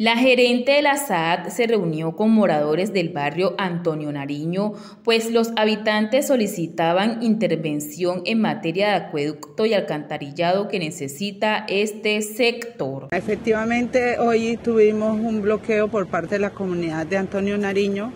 La gerente de la SAD se reunió con moradores del barrio Antonio Nariño, pues los habitantes solicitaban intervención en materia de acueducto y alcantarillado que necesita este sector. Efectivamente, hoy tuvimos un bloqueo por parte de la comunidad de Antonio Nariño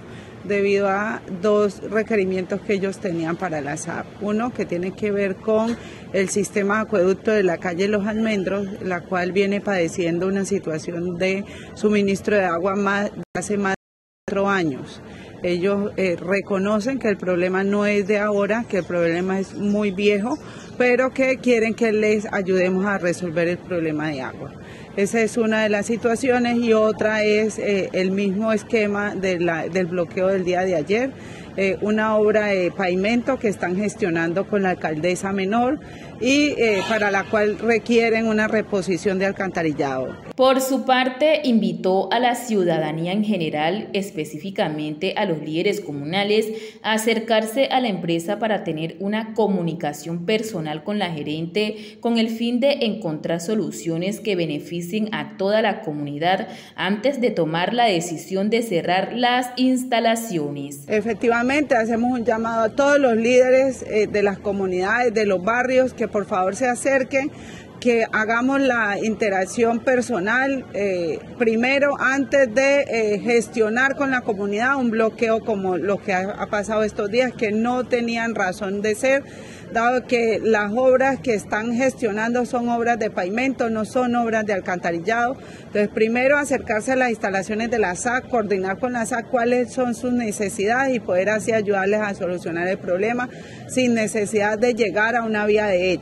debido a dos requerimientos que ellos tenían para la SAP. Uno que tiene que ver con el sistema de acueducto de la calle Los Almendros, la cual viene padeciendo una situación de suministro de agua más, hace más de cuatro años. Ellos eh, reconocen que el problema no es de ahora, que el problema es muy viejo, pero que quieren que les ayudemos a resolver el problema de agua. Esa es una de las situaciones y otra es eh, el mismo esquema del bloqueo del día de ayer. Eh, una obra de pavimento que están gestionando con la alcaldesa menor y eh, para la cual requieren una reposición de alcantarillado. Por su parte, invitó a la ciudadanía en general, específicamente a los líderes comunales, a acercarse a la empresa para tener una comunicación personal con la gerente con el fin de encontrar soluciones que beneficien a toda la comunidad antes de tomar la decisión de cerrar las instalaciones. Efectivamente, hacemos un llamado a todos los líderes eh, de las comunidades, de los barrios, que por favor se acerquen, que hagamos la interacción personal eh, primero antes de eh, gestionar con la comunidad un bloqueo como lo que ha pasado estos días, que no tenían razón de ser dado que las obras que están gestionando son obras de pavimento, no son obras de alcantarillado. Entonces, primero acercarse a las instalaciones de la SAC, coordinar con la SAC cuáles son sus necesidades y poder así ayudarles a solucionar el problema sin necesidad de llegar a una vía de hecho.